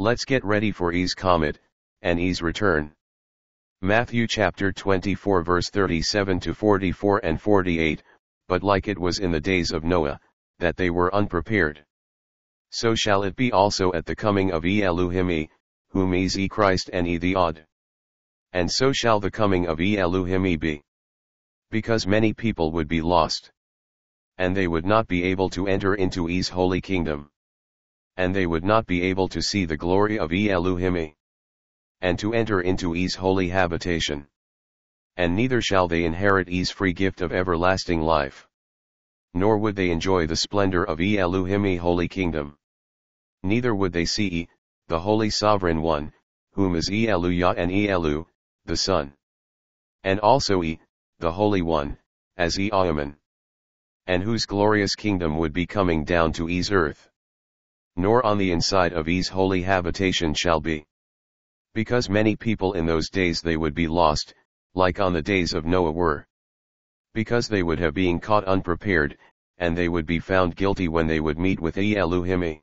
Let's get ready for E's comet, and E's return. Matthew chapter 24 verse 37 to 44 and 48, but like it was in the days of Noah, that they were unprepared. So shall it be also at the coming of E Elohim E, whom is E Christ and E the odd. And so shall the coming of E Elohim E be. Because many people would be lost. And they would not be able to enter into E's holy kingdom and they would not be able to see the glory of Elohim and to enter into E's holy habitation. And neither shall they inherit E's free gift of everlasting life. Nor would they enjoy the splendor of Elohim holy kingdom. Neither would they see E, the holy sovereign one, whom is E Eluya and Elu, the Son. And also E, the Holy One, as E Amen. And whose glorious kingdom would be coming down to E's earth nor on the inside of E's holy habitation shall be. Because many people in those days they would be lost, like on the days of Noah were. Because they would have been caught unprepared, and they would be found guilty when they would meet with E Elohim.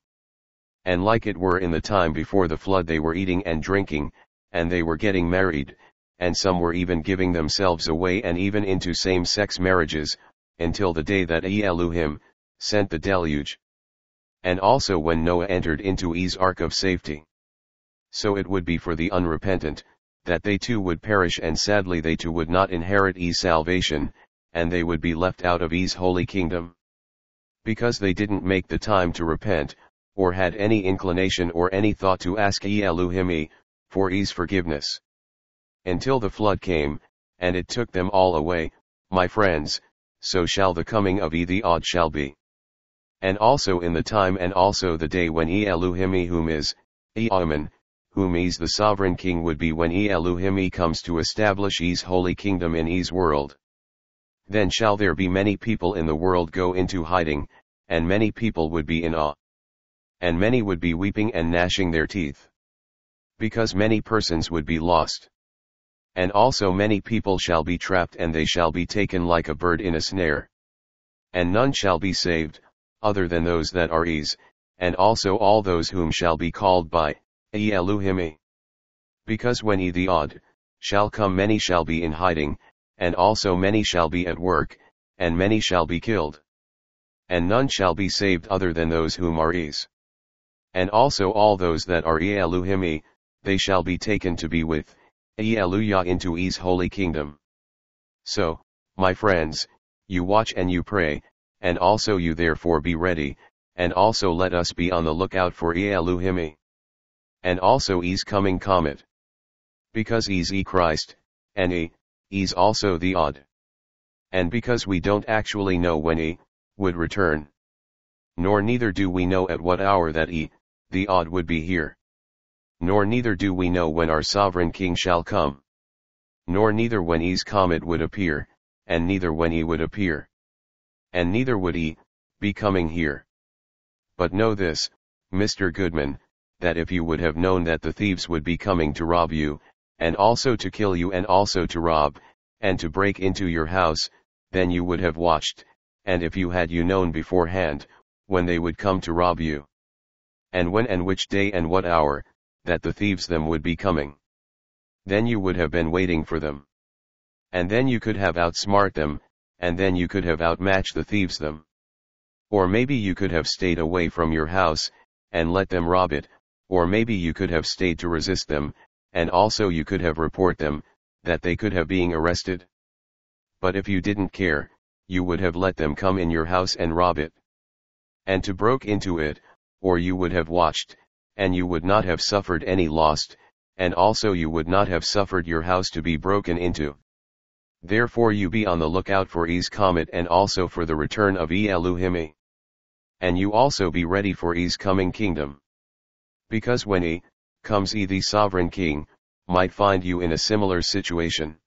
And like it were in the time before the flood they were eating and drinking, and they were getting married, and some were even giving themselves away and even into same-sex marriages, until the day that Elohim, sent the deluge and also when Noah entered into E's ark of safety. So it would be for the unrepentant, that they too would perish and sadly they too would not inherit E's salvation, and they would be left out of E's holy kingdom. Because they didn't make the time to repent, or had any inclination or any thought to ask E Elohim for E's forgiveness. Until the flood came, and it took them all away, my friends, so shall the coming of E the odd shall be and also in the time and also the day when E whom is, E Amen, whom is the sovereign king would be when E comes to establish E's holy kingdom in E's world. Then shall there be many people in the world go into hiding, and many people would be in awe. And many would be weeping and gnashing their teeth. Because many persons would be lost. And also many people shall be trapped and they shall be taken like a bird in a snare. And none shall be saved, other than those that are E's, and also all those whom shall be called by, E Elohim. Because when E the odd, shall come many shall be in hiding, and also many shall be at work, and many shall be killed. And none shall be saved other than those whom are E's. And also all those that are E they shall be taken to be with, E Eluya into E's holy kingdom. So, my friends, you watch and you pray, and also you therefore be ready, and also let us be on the lookout for E And also E's coming comet. Because E's E Christ, and E, E's also the odd. And because we don't actually know when E, would return. Nor neither do we know at what hour that E, the odd would be here. Nor neither do we know when our sovereign king shall come. Nor neither when E's comet would appear, and neither when he would appear and neither would he, be coming here. But know this, Mr. Goodman, that if you would have known that the thieves would be coming to rob you, and also to kill you and also to rob, and to break into your house, then you would have watched, and if you had you known beforehand, when they would come to rob you. And when and which day and what hour, that the thieves them would be coming. Then you would have been waiting for them. And then you could have outsmart them, and then you could have outmatched the thieves them. Or maybe you could have stayed away from your house, and let them rob it, or maybe you could have stayed to resist them, and also you could have report them, that they could have being arrested. But if you didn't care, you would have let them come in your house and rob it. And to broke into it, or you would have watched, and you would not have suffered any lost, and also you would not have suffered your house to be broken into. Therefore you be on the lookout for E's comet and also for the return of E Elohim. And you also be ready for E's coming kingdom. Because when E, comes E the sovereign king, might find you in a similar situation.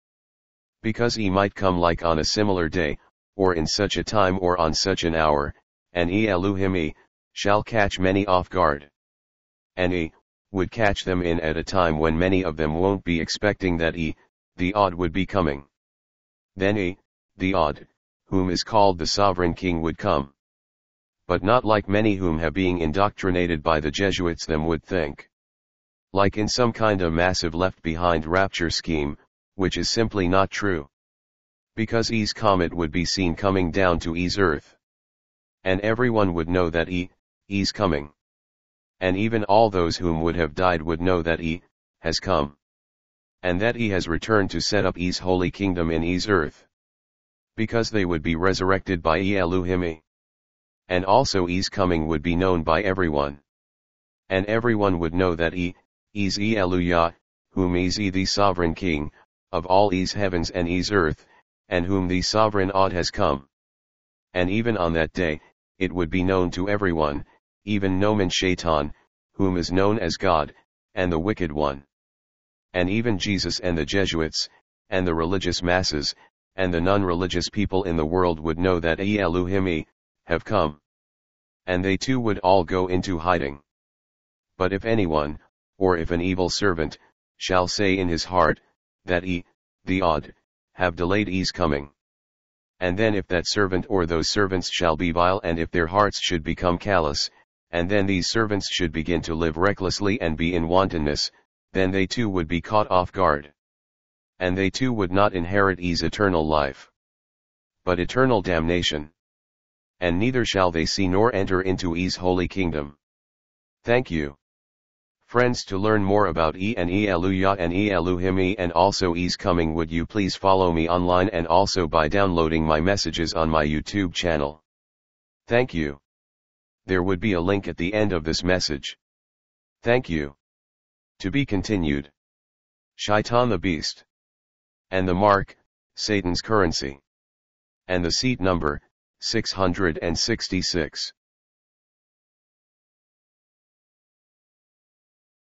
Because E might come like on a similar day, or in such a time or on such an hour, and E Elohim shall catch many off guard. And E, would catch them in at a time when many of them won't be expecting that E, the odd would be coming. Then E, the odd, whom is called the sovereign king would come. But not like many whom have being indoctrinated by the Jesuits them would think. like in some kinda massive left behind rapture scheme, which is simply not true. Because E's comet would be seen coming down to E's Earth. And everyone would know that E, E's coming. And even all those whom would have died would know that E, has come. And that he has returned to set up E's holy kingdom in E's earth. Because they would be resurrected by E Elohim And also E's coming would be known by everyone. And everyone would know that E, E's E Eluya, whom is E the sovereign king, of all E's heavens and E's earth, and whom the sovereign odd has come. And even on that day, it would be known to everyone, even Nomen Shaitan, whom is known as God, and the wicked one. And even Jesus and the Jesuits, and the religious masses, and the non-religious people in the world would know that E Elohim have come. And they too would all go into hiding. But if anyone, or if an evil servant, shall say in his heart, that E, the odd, have delayed E's coming. And then if that servant or those servants shall be vile and if their hearts should become callous, and then these servants should begin to live recklessly and be in wantonness, then they too would be caught off guard. And they too would not inherit E's eternal life. But eternal damnation. And neither shall they see nor enter into E's holy kingdom. Thank you. Friends to learn more about E and E Eluya and E Eluhimi and also E's coming would you please follow me online and also by downloading my messages on my YouTube channel. Thank you. There would be a link at the end of this message. Thank you. To be continued. Shaitan the Beast. And the mark, Satan's currency. And the seat number, 666.